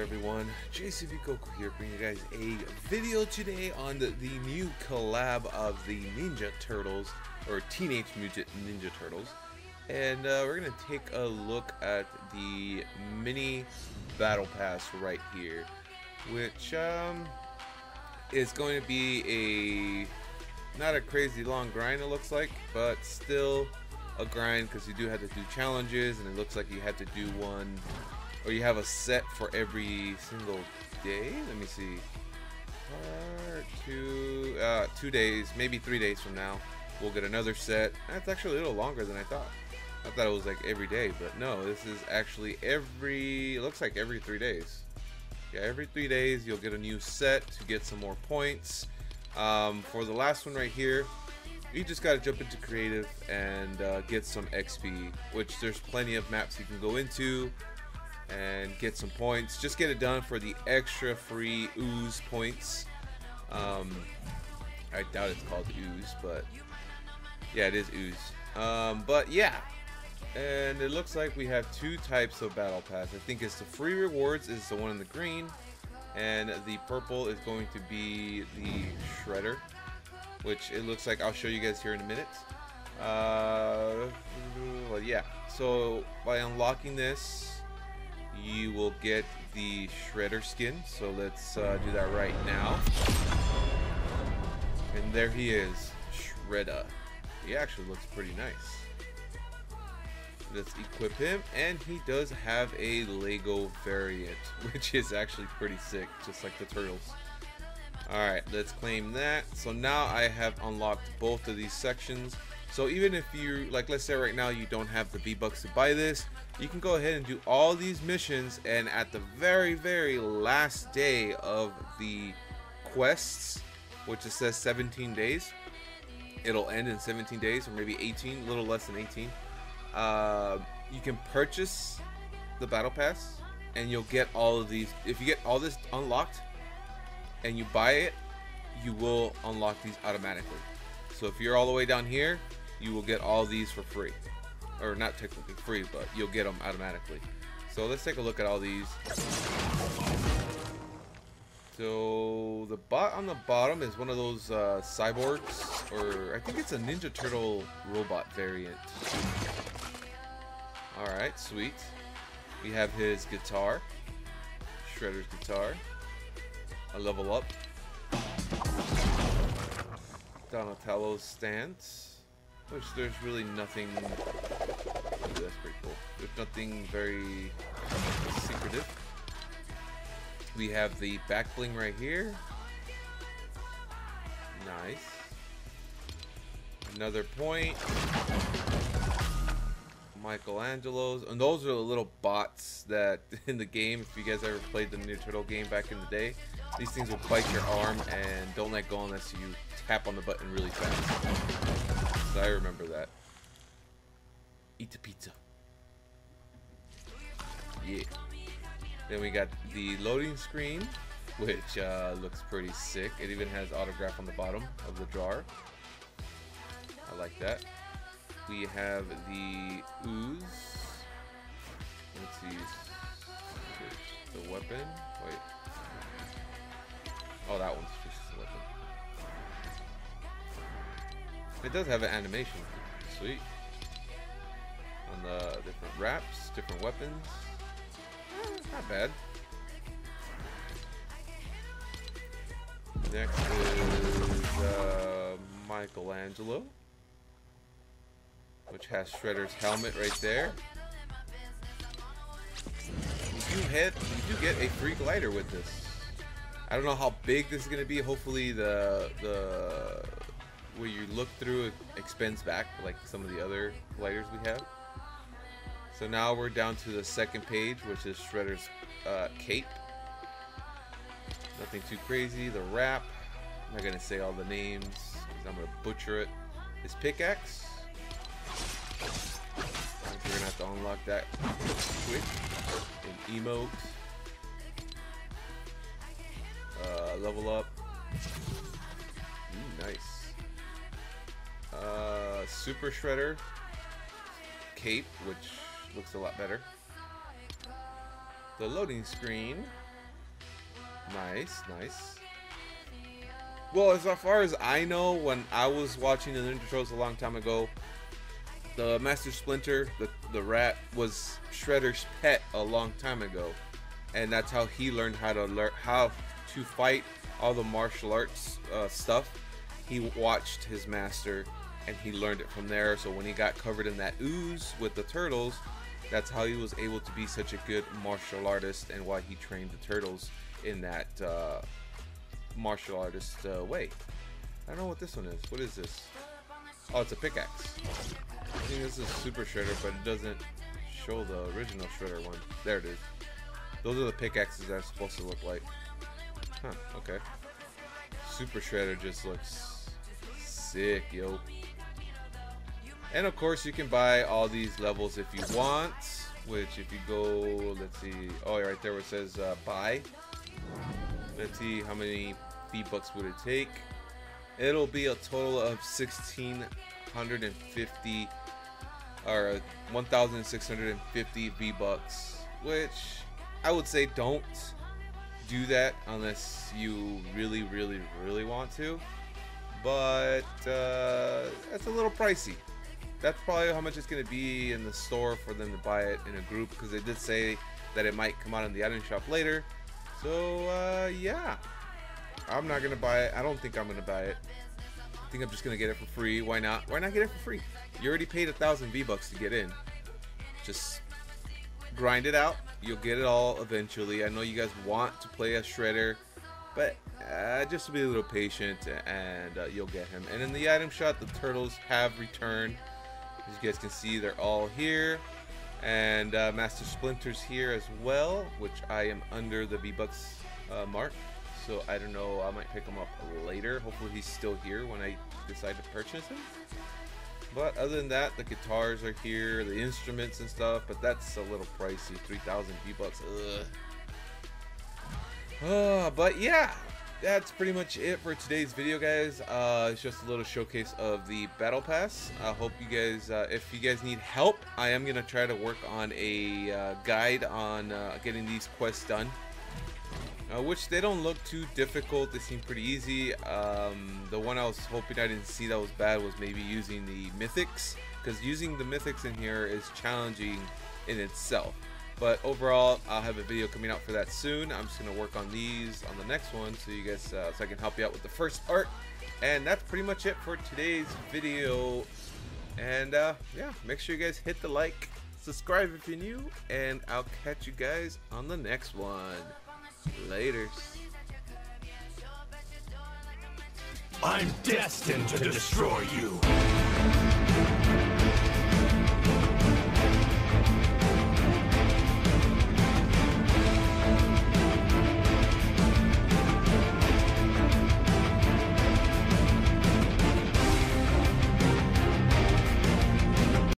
everyone, JCV Goku here bringing you guys a video today on the, the new collab of the Ninja Turtles, or Teenage Mutant Ninja Turtles. And uh, we're going to take a look at the mini Battle Pass right here, which um, is going to be a, not a crazy long grind it looks like, but still a grind because you do have to do challenges and it looks like you had to do one or you have a set for every single day. Let me see. Two, uh, two days, maybe three days from now, we'll get another set. That's actually a little longer than I thought. I thought it was like every day, but no, this is actually every. It looks like every three days. Yeah, every three days you'll get a new set to get some more points. Um, for the last one right here, you just gotta jump into creative and uh, get some XP, which there's plenty of maps you can go into and get some points. Just get it done for the extra free ooze points. Um, I doubt it's called ooze, but yeah, it is ooze. Um, but yeah, and it looks like we have two types of battle pass. I think it's the free rewards is the one in the green, and the purple is going to be the shredder, which it looks like I'll show you guys here in a minute. Uh, well, yeah. So by unlocking this, you will get the shredder skin so let's uh, do that right now. And there he is shredder. He actually looks pretty nice. Let's equip him and he does have a lego variant which is actually pretty sick just like the turtles. Alright let's claim that. So now I have unlocked both of these sections so even if you like let's say right now you don't have the V-Bucks to buy this you can go ahead and do all these missions and at the very very last day of the quests which it says 17 days it'll end in 17 days or maybe 18 a little less than 18 uh, you can purchase the battle pass and you'll get all of these. If you get all this unlocked and you buy it you will unlock these automatically. So if you're all the way down here you will get all these for free or not technically free, but you'll get them automatically. So let's take a look at all these. So the bot on the bottom is one of those uh, cyborgs, or I think it's a Ninja Turtle robot variant. Alright, sweet. We have his guitar, Shredder's guitar, a level up, Donatello's stance, there's really nothing... That's pretty cool. There's nothing very secretive. We have the back bling right here. Nice. Another point. Michelangelo's. And those are the little bots that in the game, if you guys ever played the Ninja Turtle game back in the day, these things will bite your arm and don't let go unless you tap on the button really fast. I remember that. Eat the pizza. Yeah. Then we got the loading screen, which uh, looks pretty sick. It even has autograph on the bottom of the jar. I like that. We have the ooze. Let's see. The weapon. Wait. Oh, that one's It does have an animation. Sweet. On the different wraps, different weapons. Not bad. Next is uh, Michelangelo, which has Shredder's helmet right there. You do, hit, you do get a free glider with this. I don't know how big this is gonna be. Hopefully the the where you look through it expends back like some of the other gliders we have. So now we're down to the second page, which is Shredder's uh, cape. Nothing too crazy. The wrap. I'm not gonna say all the names because I'm gonna butcher it. His pickaxe. We're gonna have to unlock that quick. An emote. Uh, level up. Ooh, nice. Super Shredder cape, which looks a lot better. The loading screen. Nice, nice. Well, as far as I know, when I was watching the Ninja Turtles a long time ago, the Master Splinter, the, the rat, was Shredder's pet a long time ago. And that's how he learned how to learn how to fight all the martial arts uh, stuff. He watched his master and he learned it from there. So when he got covered in that ooze with the turtles, that's how he was able to be such a good martial artist and why he trained the turtles in that uh, martial artist uh, way. I don't know what this one is. What is this? Oh, it's a pickaxe. I think this is Super Shredder, but it doesn't show the original Shredder one. There it is. Those are the pickaxes that are supposed to look like. Huh, okay. Super Shredder just looks sick, yo. And of course, you can buy all these levels if you want. Which, if you go, let's see. Oh, right there where it says uh, buy. Let's see how many V-Bucks would it take. It'll be a total of 1,650 or 1,650 V-Bucks, which I would say don't do that unless you really, really, really want to. But uh, that's a little pricey. That's probably how much it's going to be in the store for them to buy it in a group because they did say that it might come out in the item shop later. So, uh, yeah. I'm not going to buy it. I don't think I'm going to buy it. I think I'm just going to get it for free. Why not? Why not get it for free? You already paid a thousand V-Bucks to get in. Just grind it out. You'll get it all eventually. I know you guys want to play a Shredder, but uh, just be a little patient and uh, you'll get him. And in the item shop, the turtles have returned. As you guys can see, they're all here. And uh, Master Splinter's here as well, which I am under the V-Bucks uh, mark. So I don't know, I might pick him up later. Hopefully he's still here when I decide to purchase him. But other than that, the guitars are here, the instruments and stuff, but that's a little pricey, 3,000 V-Bucks, ugh. Uh, but yeah, that's pretty much it for today's video, guys. Uh, it's just a little showcase of the Battle Pass. I hope you guys, uh, if you guys need help, I am going to try to work on a uh, guide on uh, getting these quests done. Uh, which they don't look too difficult. They seem pretty easy. Um, the one I was hoping I didn't see that was bad was maybe using the mythics. Because using the mythics in here is challenging in itself. But overall, I'll have a video coming out for that soon. I'm just to work on these on the next one so you guys, uh, so I can help you out with the first art. And that's pretty much it for today's video. And uh, yeah, make sure you guys hit the like, subscribe if you're new, and I'll catch you guys on the next one. Laters. I'm destined to destroy you.